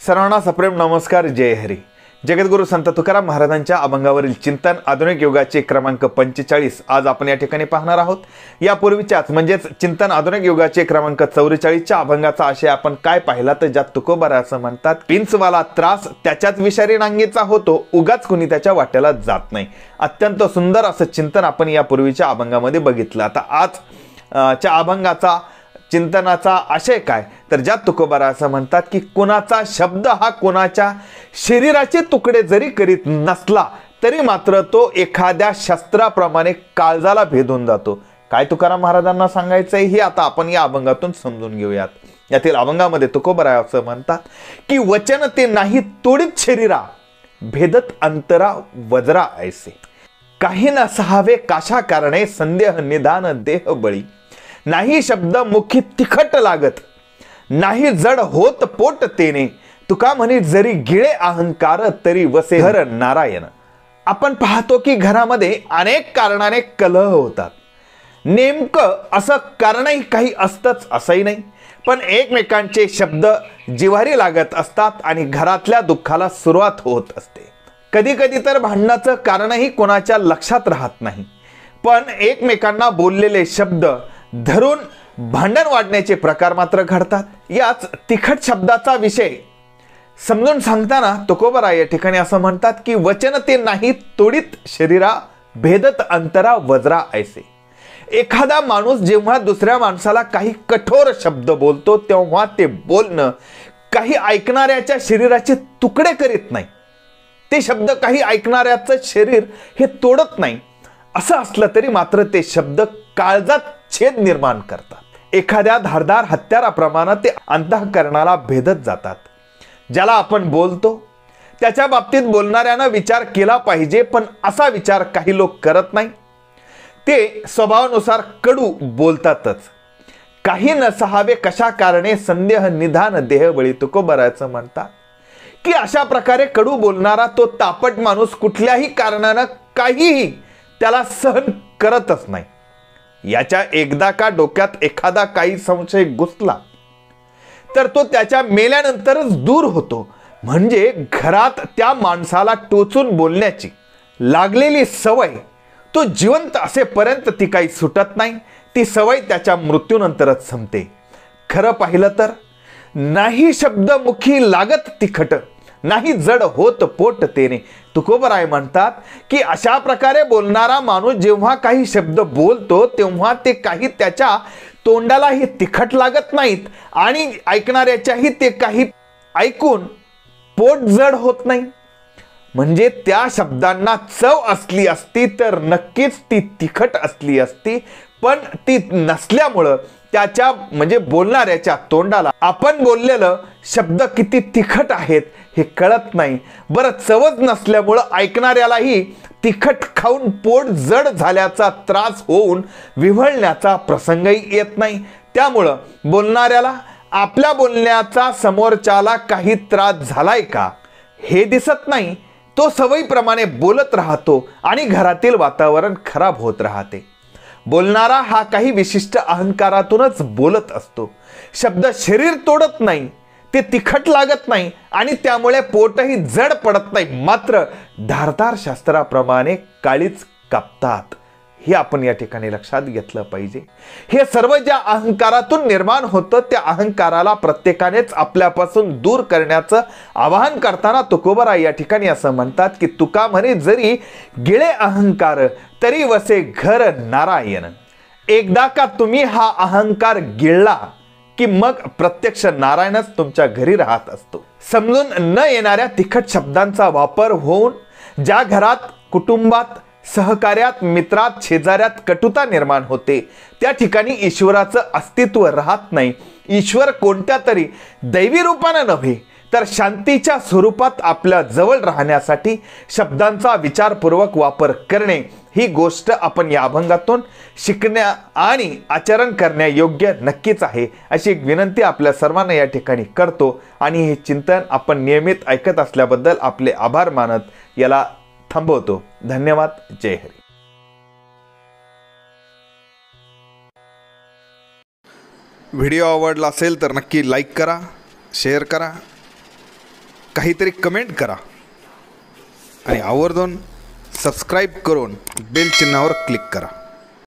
सर्वांना सप्रेम नमस्कार जय हरी. जगद्गुरू संत तुकाराम महाराजांच्या अभंगावरील चिंतन आधुनिक युगाचे क्रमांक पंचेचाळीस आज आपण या ठिकाणी पाहणार आहोत. यापूर्वीच्याच म्हणजेच चिंतन आधुनिक युगाचे क्रमांक चौवेचाळीसच्या अभंगाचा आशय आपण काय पाहिला तर ज्यात तुकोबारा असं म्हणतात पिंचवाला त्रास त्याच्याच विषारी नांगेचा होतो उगाच कुणी त्याच्या वाट्याला जात नाही. अत्यंत सुंदर असं चिंतन आपण यापूर्वीच्या अभंगामध्ये बघितलं. आता आज च्या अभंगाचा चिंतनाचा आशय काय? तर ज्यात तुकोबारा असं म्हणतात की कोणाचा शब्द हा कोणाच्या शरीराचे तुकडे जरी करीत नसला तरी मात्र तो एखाद्या शस्त्राप्रमाणे काळजाला भेदून जातो. काय तुकाराम महाराजांना सांगायचंय? हे आता आपण या अभंगातून समजून घेऊयात. यातील अभंगामध्ये तुकोबराय असं म्हणतात की वचन ते नाही तोडीत शरीरा भेदत अंतरा वज्रा ऐसे. काही नसावे काशा कारणे संदेह निदान देह बळी. नाही शब्द मुखी तिखट लागत नाही जड होत पोट तेने. तुका म्हणे जरी गिळे अहंकार तरी वसे घर नारायण. आपण पाहतो की घरामध्ये अनेक कारणाने कलह होतात. नेमकं असं कारणही काही असतंच असंही नाही. पण एकमेकांचे शब्द जिवारी लागत असतात आणि घरातल्या दुःखाला सुरुवात होत असते. कधी कधी तर भांडणाचं कारणही कोणाच्या लक्षात राहत नाही. पण एकमेकांना बोललेले शब्द धरून भांडण वाढण्याचे प्रकार मात्र घडतात. याच तिखट शब्दाचा विषय. समजून सांगताना तुकोबरा या ठिकाणी असं म्हणतात की वचन ते नाही तोडीत शरीरा भेदत अंतरा वज्रा ऐसे. एखादा माणूस जेव्हा दुसऱ्या माणसाला काही कठोर शब्द बोलतो तेव्हा ते बोलणं काही ऐकणाऱ्याच्या शरीराचे तुकडे करीत नाही. ते शब्द काही ऐकणाऱ्याचं शरीर हे तोडत नाही. असं असलं तरी मात्र ते शब्द काळजात छेद निर्माण करतात. एखाद्या धारदार हत्याराप्रमाणे ते अंतःकरणाला भेदत जातात. ज्याला आपण बोलतो त्याच्या बाबतीत बोलणाऱ्यानं विचार केला पाहिजे पण असा विचार काही लोक करत नाही. ते स्वभावानुसार कडू बोलतातच. काही नसावे कशा कारणे संदेह निधान देहवळी तुको बरायचं म्हणतात. की अशा प्रकारे कडू बोलणारा तो तापट माणूस कुठल्याही कारणानं काहीही त्याला सहन करतच नाही. याच्या एकदा का डोक्यात एखादा काही संशय घुसला तर तो त्याच्या मेल्यानंतरच दूर होतो. म्हणजे घरात त्या माणसाला टोचून बोलण्याची लागलेली सवय तो जिवंत असेपर्यंत ती काही सुटत नाही. ती सवय त्याच्या मृत्यूनंतरच संपते. खरं पाहिलं तर नाही शब्द मुखी लागत तिखट नाही जड होत पोट तेने. तुकोबराय म्हणतात की अशा प्रकारे बोलणारा माणूस जेव्हा काही शब्द बोलतो तेव्हा ते काही त्याच्या तोंडालाही तिखट लागत नाहीत आणि ऐकणाऱ्याच्याही ते काही ऐकून पोट जड होत नाही. म्हणजे त्या शब्दांना चव असली असती तर नक्कीच ती तिखट असली असती. पण ती नसल्यामुळं त्याच्या म्हणजे बोलणाऱ्याच्या तोंडाला आपण बोललेलं शब्द किती तिखट आहेत हे कळत नाही. बरं चवच नसल्यामुळं ऐकणाऱ्यालाही तिखट खाऊन पोट जड झाल्याचा त्रास होऊन विव्हळण्याचा प्रसंगही येत नाही. त्यामुळं बोलणाऱ्याला आपल्या बोलण्याचा समोरच्याला काही त्रास झालाय का? हे दिसत नाही. तो सवयीप्रमाणे बोलत राहतो आणि घरातील वातावरण खराब होत राहते. बोलणारा हा काही विशिष्ट अहंकारातूनच बोलत असतो. शब्द शरीर तोडत नाही ते तिखट लागत नाही आणि त्यामुळे पोटही जड पडत नाही. मात्र धारदार शास्त्राप्रमाणे काळीच कापतात. हे आपण या ठिकाणी लक्षात घेतलं पाहिजे. हे सर्व ज्या अहंकारातून निर्माण होतं त्या अहंकाराला प्रत्येकानेच आपल्यापासून दूर करण्याचं आवाहन करताना तुकोबरा या ठिकाणी असं म्हणतात की तुका म्हणे जरी गिळे अहंकार तरी वसे घर नारायण. एकदा का तुम्ही हा अहंकार गिळला की मग प्रत्यक्ष नारायणच तुमच्या घरी राहत असतो. समजून न येणाऱ्या तिखट शब्दांचा वापर होऊन ज्या घरात कुटुंबात सहकार्यात मित्रात शेजाऱ्यात कटुता निर्माण होते. त्या ठिकाणी ईश्वराचं अस्तित्व राहत नाही. ईश्वर कोणत्या तरी दैवी रूपानं नव्हे तर शांतीच्या स्वरूपात आपल्या जवळ राहण्यासाठी शब्दांचा विचारपूर्वक वापर करणे ही गोष्ट आपण या अभंगातून शिकण्या आणि आचरण करण्यायोग्य नक्कीच आहे अशी एक विनंती आपल्या सर्वांना या ठिकाणी करतो. आणि हे चिंतन आपण नियमित ऐकत असल्याबद्दल आपले आभार मानत याला थांबवतो. धन्यवाद. जय हरी व्हिडिओ आवडला असेल तर नक्की लाईक करा शेअर करा काहीतरी कमेंट करा. आणि आवर्जून सबस्क्राईब करून बेल चिन्हावर क्लिक करा.